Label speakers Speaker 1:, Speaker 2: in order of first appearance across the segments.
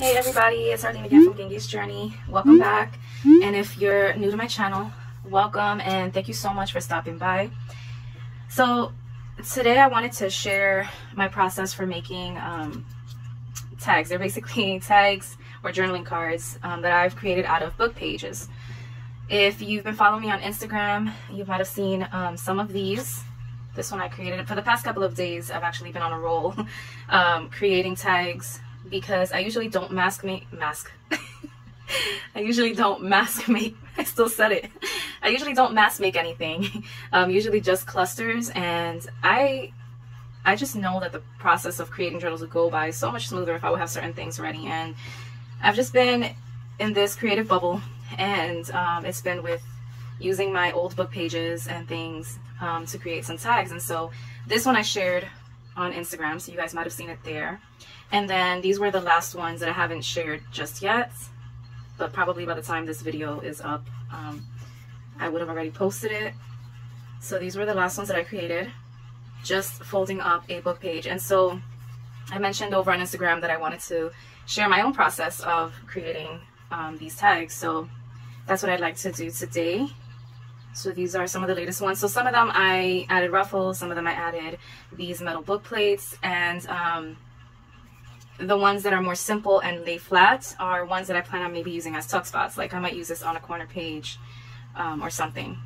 Speaker 1: Hey everybody, it's Arlene again from Gingi's Journey. Welcome back. And if you're new to my channel, welcome and thank you so much for stopping by. So today I wanted to share my process for making um, tags. They're basically tags or journaling cards um, that I've created out of book pages. If you've been following me on Instagram, you might have seen um, some of these. This one I created for the past couple of days. I've actually been on a roll um, creating tags because I usually don't mask make mask. I usually don't mask make. I still said it. I usually don't mask make anything. Um, usually just clusters, and I I just know that the process of creating journals would go by so much smoother if I would have certain things ready. And I've just been in this creative bubble, and um, it's been with using my old book pages and things um, to create some tags. And so this one I shared on Instagram, so you guys might have seen it there. And then these were the last ones that I haven't shared just yet, but probably by the time this video is up, um, I would have already posted it. So these were the last ones that I created, just folding up a book page. And so I mentioned over on Instagram that I wanted to share my own process of creating um, these tags. So that's what I'd like to do today. So these are some of the latest ones. So some of them I added ruffles, some of them I added these metal book plates, and um, the ones that are more simple and lay flat are ones that I plan on maybe using as tuck spots. Like I might use this on a corner page um, or something.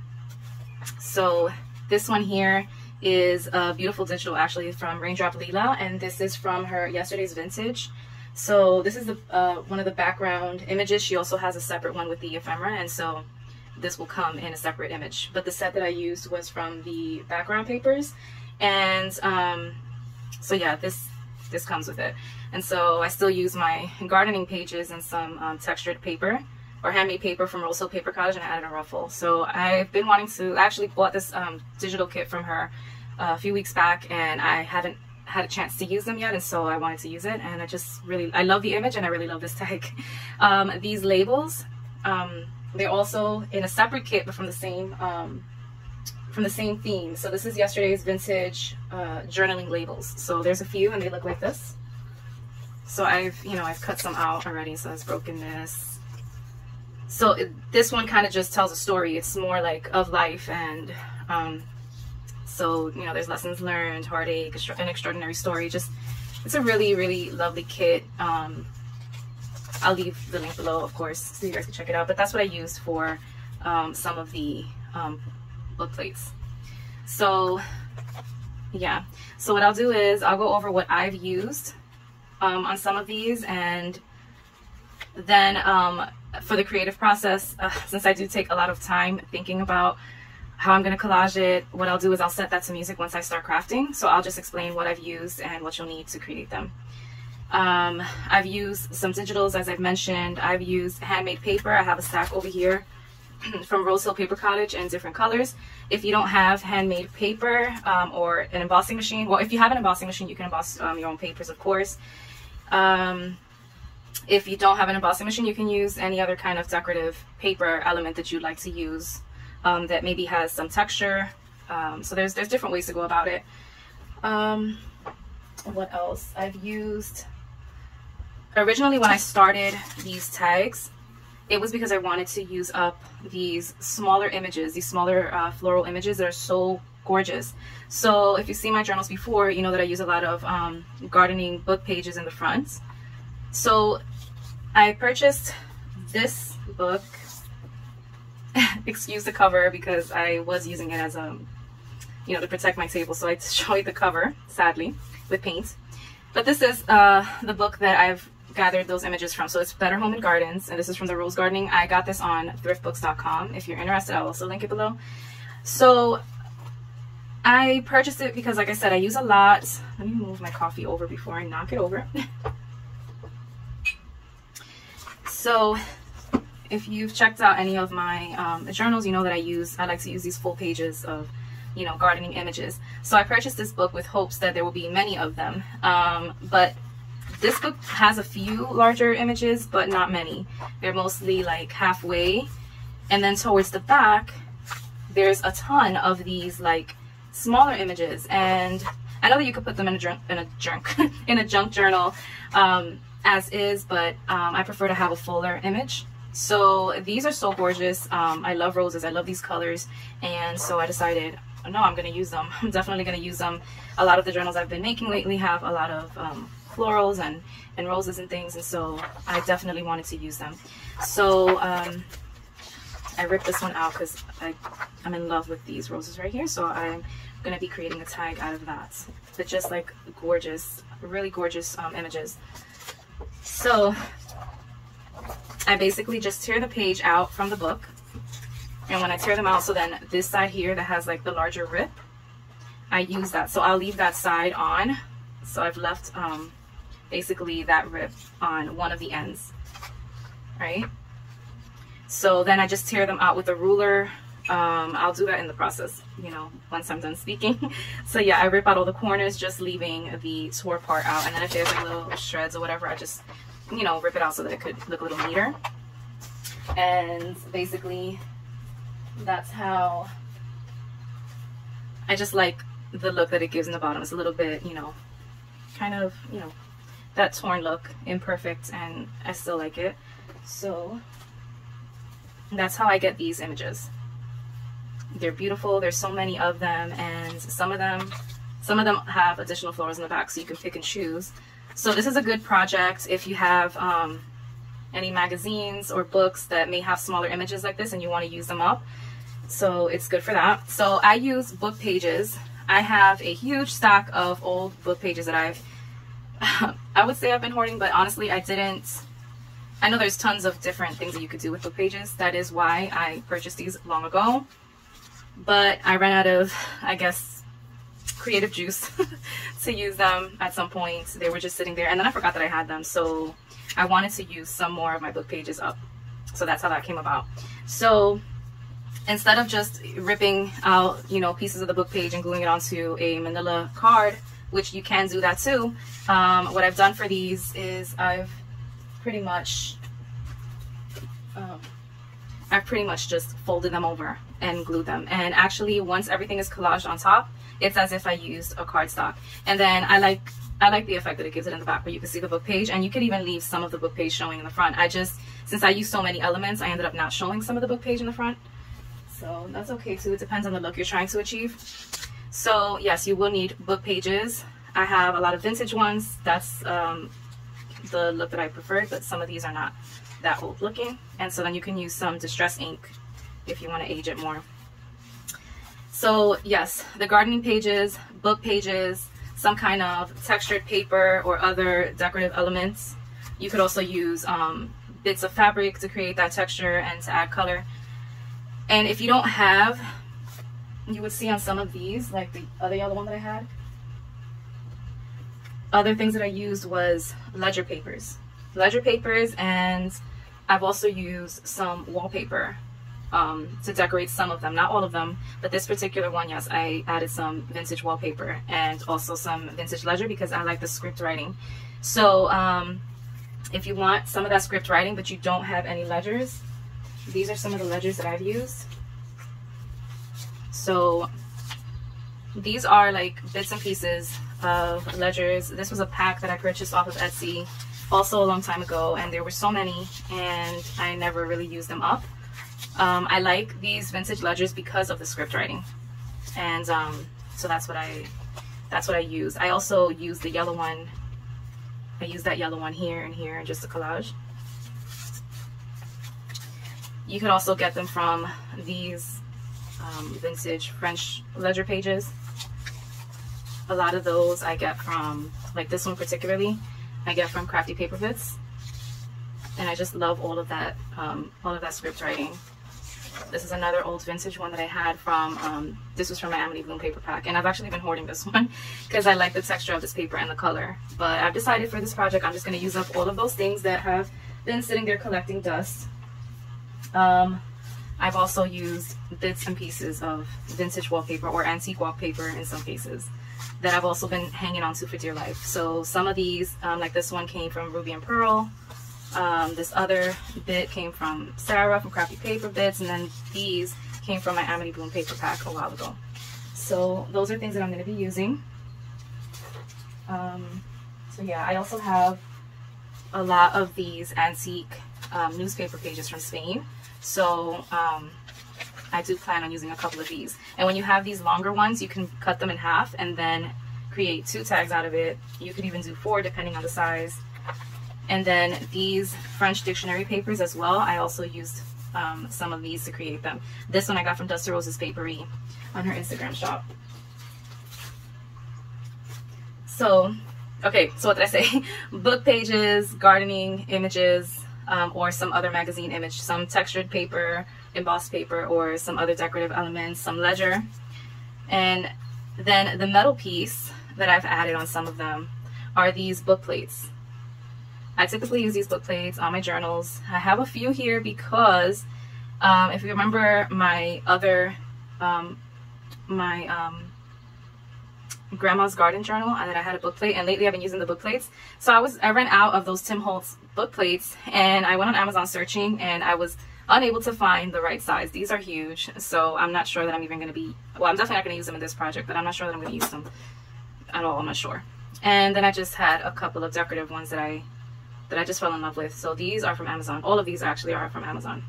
Speaker 1: So this one here is a beautiful digital actually from Raindrop Lila and this is from her yesterday's vintage. So this is the, uh, one of the background images. She also has a separate one with the ephemera and so this will come in a separate image. But the set that I used was from the background papers and um, so yeah this this comes with it. And so I still use my gardening pages and some um, textured paper or handmade paper from Rose Hill Paper Cottage and I added a ruffle. So I've been wanting to, I actually bought this um, digital kit from her uh, a few weeks back and I haven't had a chance to use them yet and so I wanted to use it and I just really, I love the image and I really love this tag. Um, these labels, um, they're also in a separate kit but from the same um, from the same theme. So this is yesterday's vintage uh, journaling labels. So there's a few and they look like this. So I've, you know, I've cut some out already. So it's broken this. So it, this one kind of just tells a story. It's more like of life and um, so, you know, there's lessons learned, heartache, an extraordinary story. Just, it's a really, really lovely kit. Um, I'll leave the link below, of course, so you guys can check it out. But that's what I used for um, some of the um, book plates. So yeah, so what I'll do is I'll go over what I've used um, on some of these and then um, for the creative process, uh, since I do take a lot of time thinking about how I'm going to collage it, what I'll do is I'll set that to music once I start crafting. So I'll just explain what I've used and what you'll need to create them. Um, I've used some digitals, as I've mentioned. I've used handmade paper. I have a stack over here from Rose Hill Paper Cottage in different colors. If you don't have handmade paper um, or an embossing machine, well, if you have an embossing machine, you can emboss um, your own papers, of course. Um, if you don't have an embossing machine, you can use any other kind of decorative paper element that you'd like to use um, that maybe has some texture. Um, so there's, there's different ways to go about it. Um, what else? I've used, originally when I started these tags, it was because I wanted to use up these smaller images, these smaller uh, floral images that are so gorgeous. So if you see my journals before, you know that I use a lot of um, gardening book pages in the front. So I purchased this book, excuse the cover because I was using it as a, you know, to protect my table. So I destroyed the cover, sadly, with paint. But this is uh, the book that I've gathered those images from. So it's Better Home and Gardens, and this is from the Rose Gardening. I got this on thriftbooks.com. If you're interested, I'll also link it below. So I purchased it because, like I said, I use a lot. Let me move my coffee over before I knock it over. so if you've checked out any of my um, journals, you know that I use, I like to use these full pages of you know, gardening images. So I purchased this book with hopes that there will be many of them. Um, but this book has a few larger images, but not many. They're mostly like halfway. And then towards the back, there's a ton of these like smaller images. And I know that you could put them in a junk, in a junk, in a junk journal. Um, as is, but um, I prefer to have a fuller image. So these are so gorgeous. Um, I love roses. I love these colors. And so I decided, no, I'm going to use them. I'm definitely going to use them. A lot of the journals I've been making lately have a lot of um, florals and, and roses and things. And so I definitely wanted to use them. So um, I ripped this one out because I'm in love with these roses right here. So I'm going to be creating a tag out of that. But just like gorgeous, really gorgeous um, images. So I basically just tear the page out from the book. And when I tear them out, so then this side here that has like the larger rip, I use that. So I'll leave that side on. So I've left um, basically that rip on one of the ends, right? So then I just tear them out with a ruler. Um, I'll do that in the process, you know, once I'm done speaking. so yeah, I rip out all the corners, just leaving the tore part out. And then if there's like little shreds or whatever, I just, you know, rip it out so that it could look a little neater. And basically that's how I just like the look that it gives in the bottom. It's a little bit, you know, kind of, you know, that torn look, imperfect, and I still like it. So that's how I get these images. They're beautiful. There's so many of them, and some of them, some of them have additional flowers in the back, so you can pick and choose. So this is a good project if you have um, any magazines or books that may have smaller images like this and you want to use them up. So it's good for that. So I use book pages. I have a huge stack of old book pages that I've, I would say I've been hoarding, but honestly I didn't, I know there's tons of different things that you could do with book pages. That is why I purchased these long ago. But I ran out of, I guess, creative juice to use them at some point. They were just sitting there and then I forgot that I had them. So I wanted to use some more of my book pages up. So that's how that came about. So instead of just ripping out, you know, pieces of the book page and gluing it onto a manila card, which you can do that too, um, what I've done for these is I've pretty much, um, I've pretty much just folded them over and glued them. And actually, once everything is collaged on top, it's as if I used a cardstock. And then I like I like the effect that it gives it in the back where you can see the book page and you could even leave some of the book page showing in the front. I just, since I use so many elements, I ended up not showing some of the book page in the front. So that's okay too. It depends on the look you're trying to achieve. So yes, you will need book pages. I have a lot of vintage ones. That's um, the look that I preferred, but some of these are not that old looking. And so then you can use some distress ink if you want to age it more. So yes, the gardening pages, book pages, some kind of textured paper or other decorative elements. You could also use um, bits of fabric to create that texture and to add color. And if you don't have, you would see on some of these, like the other yellow one that I had, other things that I used was ledger papers. Ledger papers and I've also used some wallpaper um, to decorate some of them, not all of them, but this particular one, yes, I added some vintage wallpaper and also some vintage ledger because I like the script writing. So um, if you want some of that script writing, but you don't have any ledgers, these are some of the ledgers that I've used. So these are like bits and pieces of ledgers. This was a pack that I purchased off of Etsy also a long time ago and there were so many and I never really used them up. Um, I like these vintage ledgers because of the script writing. And um, so that's what I that's what I use. I also use the yellow one. I use that yellow one here and here and just a collage. You can also get them from these um, vintage French ledger pages. A lot of those I get from, like this one particularly, I get from Crafty Paper Bits. And I just love all of that, um, all of that script writing. This is another old vintage one that I had from, um, this was from my Amity Bloom paper pack. And I've actually been hoarding this one because I like the texture of this paper and the color. But I've decided for this project, I'm just going to use up all of those things that have been sitting there collecting dust. Um, I've also used bits and pieces of vintage wallpaper or antique wallpaper in some cases that I've also been hanging on to for dear life. So some of these, um, like this one came from Ruby and Pearl. Um, this other bit came from Sarah from Crafty Paper Bits, and then these came from my Amity Bloom paper pack a while ago. So those are things that I'm going to be using. Um, so yeah, I also have a lot of these antique um, newspaper pages from Spain. So um, I do plan on using a couple of these. And when you have these longer ones, you can cut them in half and then create two tags out of it. You could even do four depending on the size. And then these French dictionary papers as well. I also used um, some of these to create them. This one I got from Dust to Roses Papery on her Instagram shop. So, okay, so what did I say? Book pages, gardening images, um, or some other magazine image, some textured paper, embossed paper, or some other decorative elements, some ledger. And then the metal piece that I've added on some of them are these book plates. I typically use these book plates on my journals. I have a few here because um, if you remember my other, um, my um, grandma's garden journal and then I had a book plate and lately I've been using the book plates. So I was, I ran out of those Tim Holtz book plates and I went on Amazon searching and I was unable to find the right size. These are huge. So I'm not sure that I'm even going to be, well, I'm definitely not going to use them in this project, but I'm not sure that I'm going to use them at all. I'm not sure. And then I just had a couple of decorative ones that I that I just fell in love with. So these are from Amazon. All of these actually are from Amazon.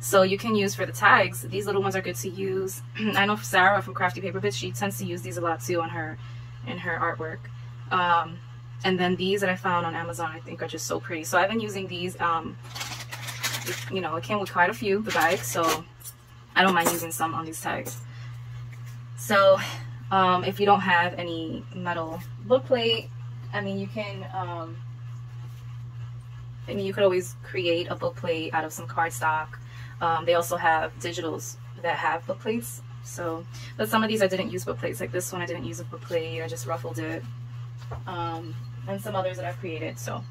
Speaker 1: So you can use for the tags. These little ones are good to use. I know Sarah from Crafty Paper Bits, she tends to use these a lot too on her in her artwork. Um, and then these that I found on Amazon, I think are just so pretty. So I've been using these. Um, you know, it came with quite a few, the bag, so I don't mind using some on these tags. So um, if you don't have any metal book plate, I mean, you can um, I mean, you could always create a book plate out of some cardstock. Um, they also have digitals that have book plates. So, but some of these I didn't use book plates. Like this one, I didn't use a book plate. I just ruffled it. Um, and some others that I've created. So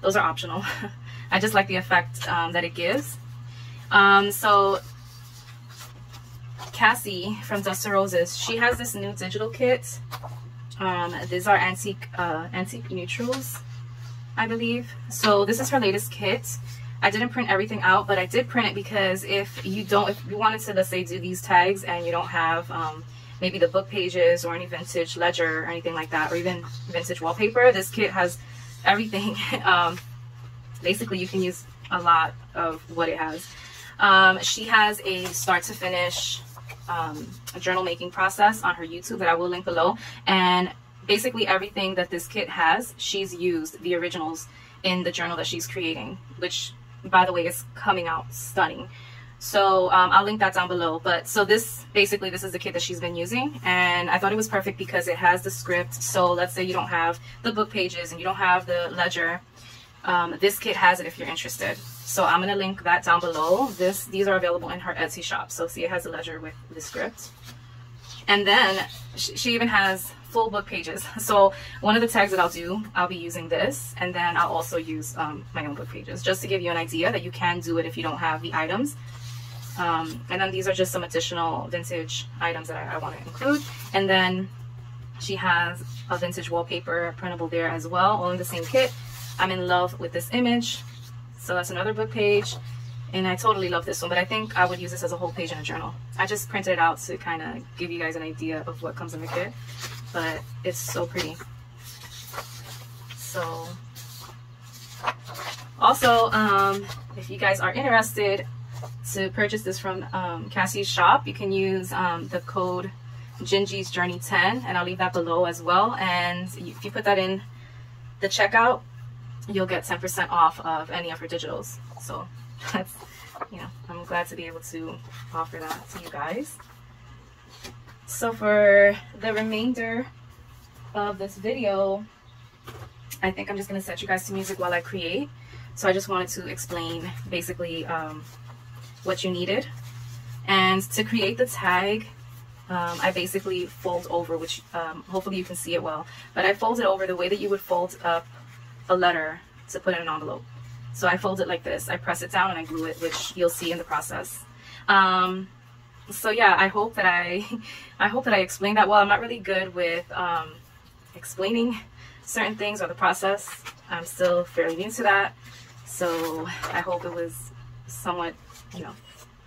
Speaker 1: those are optional. I just like the effect um, that it gives. Um, so Cassie from Dust to Roses, she has this new digital kit. Um, these are antique, uh, antique neutrals. I believe. So this is her latest kit. I didn't print everything out, but I did print it because if you don't, if you wanted to, let's say, do these tags and you don't have um, maybe the book pages or any vintage ledger or anything like that, or even vintage wallpaper, this kit has everything. um, basically, you can use a lot of what it has. Um, she has a start to finish um, journal making process on her YouTube that I will link below. And basically everything that this kit has, she's used the originals in the journal that she's creating, which by the way is coming out stunning. So um, I'll link that down below. But so this, basically this is the kit that she's been using. And I thought it was perfect because it has the script. So let's say you don't have the book pages and you don't have the ledger. Um, this kit has it if you're interested. So I'm going to link that down below. This These are available in her Etsy shop. So see it has a ledger with the script. And then she even has full book pages. So one of the tags that I'll do, I'll be using this and then I'll also use um, my own book pages just to give you an idea that you can do it if you don't have the items. Um, and then these are just some additional vintage items that I, I want to include. And then she has a vintage wallpaper printable there as well, all in the same kit. I'm in love with this image. So that's another book page and I totally love this one, but I think I would use this as a whole page in a journal. I just printed it out to kind of give you guys an idea of what comes in the kit, but it's so pretty. So, also, um, if you guys are interested to purchase this from um, Cassie's shop, you can use um, the code Gingi's Journey 10, and I'll leave that below as well. And if you put that in the checkout, you'll get 10% off of any of her digitals. So that's, you know, I'm glad to be able to offer that to you guys. So for the remainder of this video, I think I'm just going to set you guys to music while I create. So I just wanted to explain basically um, what you needed. And to create the tag, um, I basically fold over, which um, hopefully you can see it well, but I fold it over the way that you would fold up a letter to put in an envelope. So I fold it like this. I press it down and I glue it, which you'll see in the process. Um, so yeah, I hope that I, I hope that I explained that well. I'm not really good with um, explaining certain things or the process. I'm still fairly new to that. So I hope it was somewhat, you know,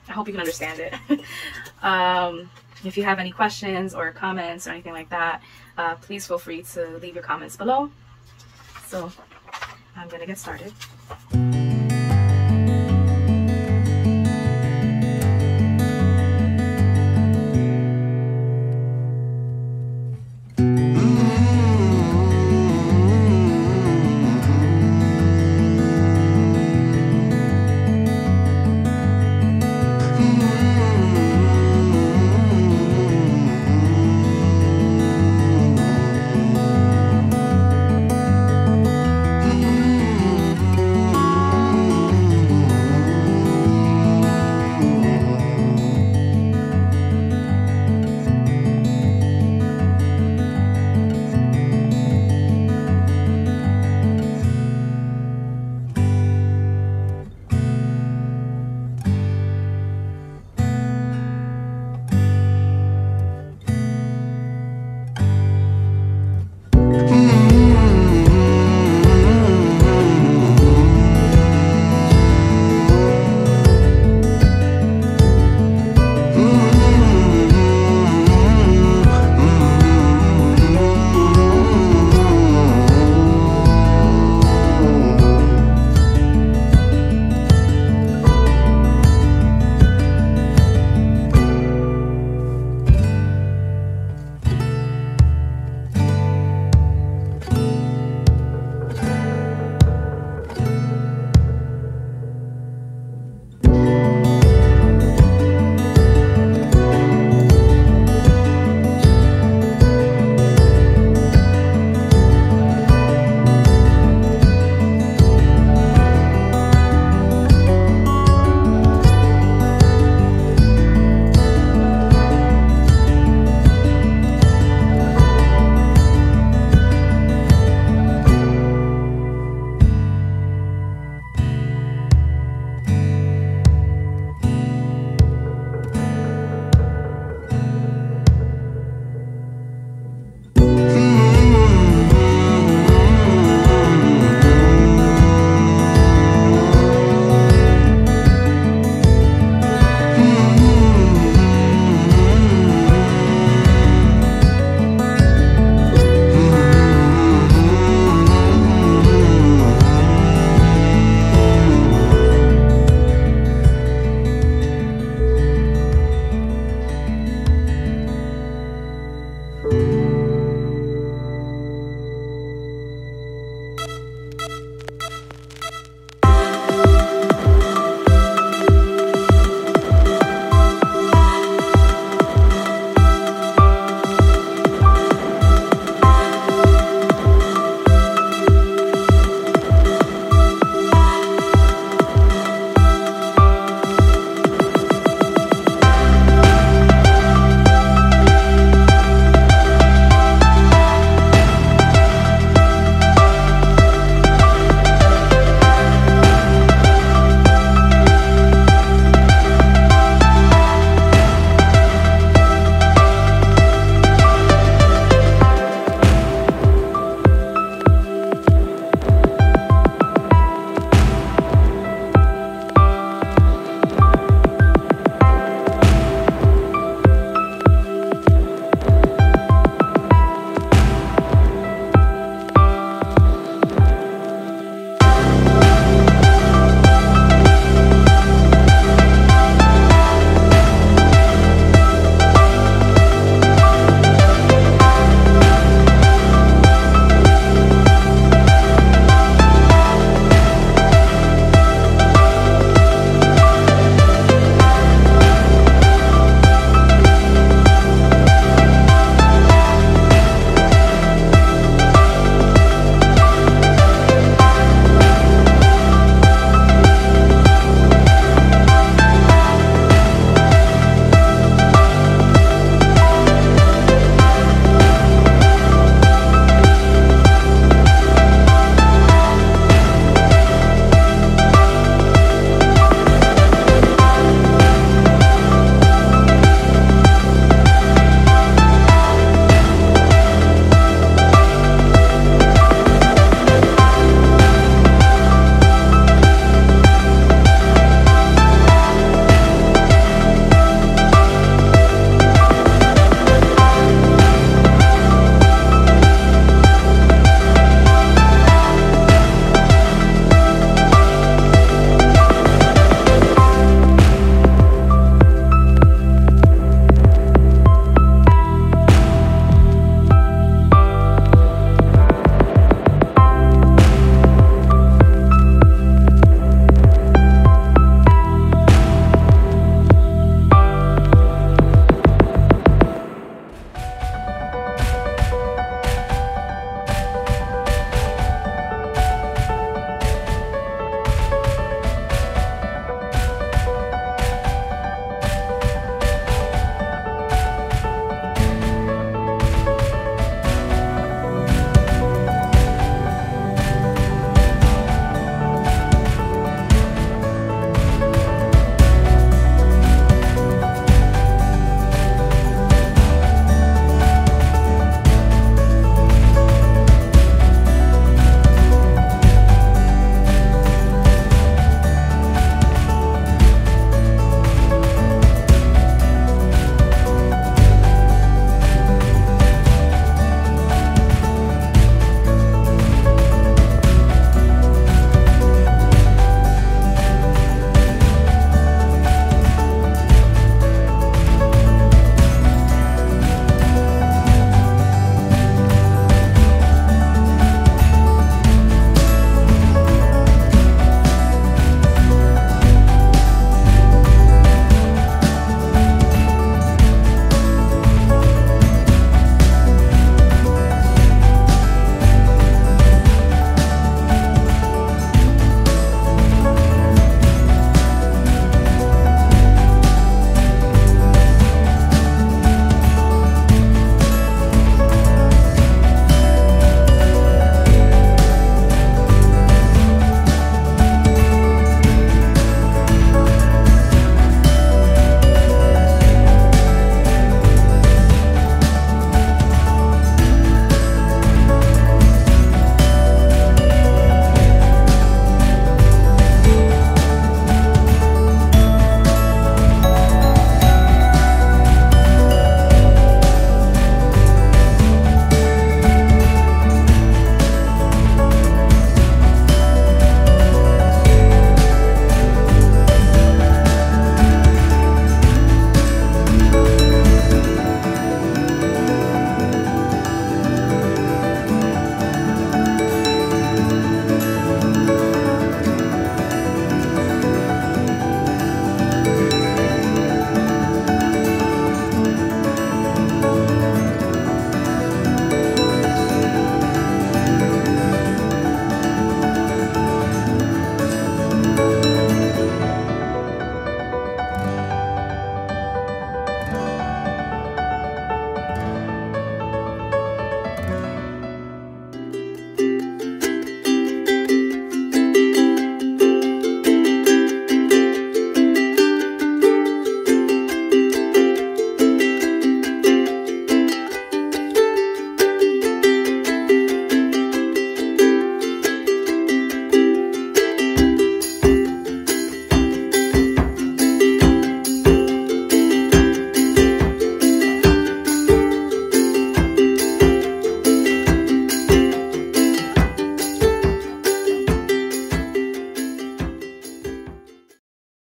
Speaker 1: I hope you can understand it. um, if you have any questions or comments or anything like that, uh, please feel free to leave your comments below. So I'm gonna get started.